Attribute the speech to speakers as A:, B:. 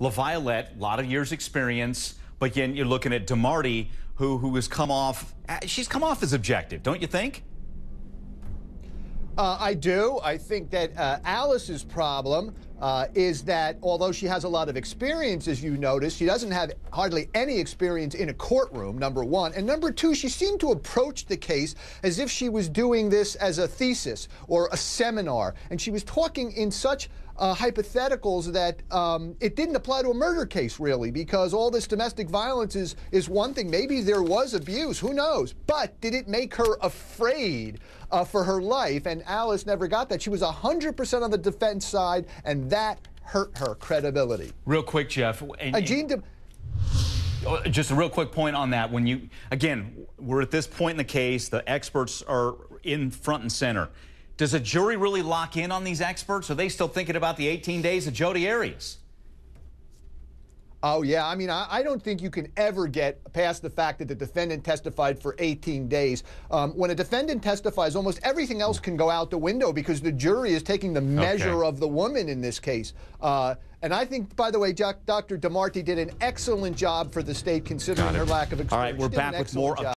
A: LaViolette, a lot of years experience, but again, you're looking at DeMarte, who who has come off. Uh, she's come off as objective, don't you think?
B: Uh, I do. I think that uh, Alyce's problem uh, is that although she has a lot of experience, as you notice, she doesn't have hardly any experience in a courtroom, number one. And number two, she seemed to approach the case as if she was doing this as a thesis or a seminar. And she was talking in such uh, hypotheticals that um, it didn't apply to a murder case, really, because all this domestic violence is, is one thing. Maybe there was abuse, who knows? But did it make her afraid uh, for her life? And Alyce never got that. She was 100% on the defense side, and that hurt her credibility.
A: Real quick, Jeff. And,
B: uh, Gene De-
A: oh, just a real quick point on that. When you, again, we're at this point in the case, the experts are in front and center. Does a jury really lock in on these experts? Are they still thinking about the 18 days of Jodi Arias?
B: Oh, yeah. I mean, I, I, don't think you can ever get past the fact that the defendant testified for 18 days. Um, when a defendant testifies, almost everything else can go out the window because the jury is taking the measure okay. of the woman in this case. Uh, and I think, by the way, Dr. DeMarte did an excellent job for the state considering her lack of experience.
A: All right, we're back with more.